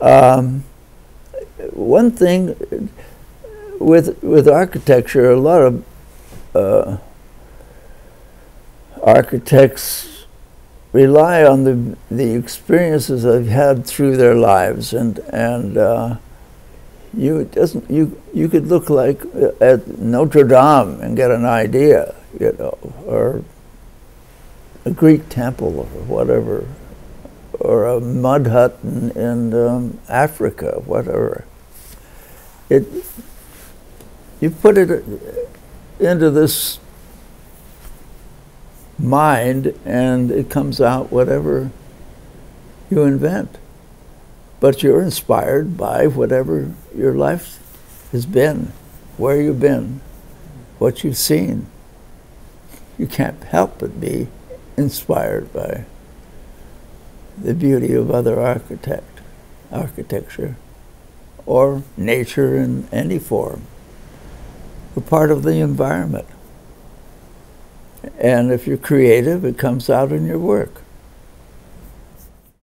Um, one thing with with architecture, a lot of uh, architects rely on the the experiences they've had through their lives, and and uh, you doesn't you you could look like uh, at Notre Dame and get an idea, you know, or a Greek temple or whatever, or a mud hut in, in um, Africa, whatever. It you put it into this mind and it comes out whatever you invent. But you're inspired by whatever your life has been, where you've been, what you've seen. You can't help but be inspired by the beauty of other architect, architecture, or nature in any form. We're part of the environment. And if you're creative, it comes out in your work.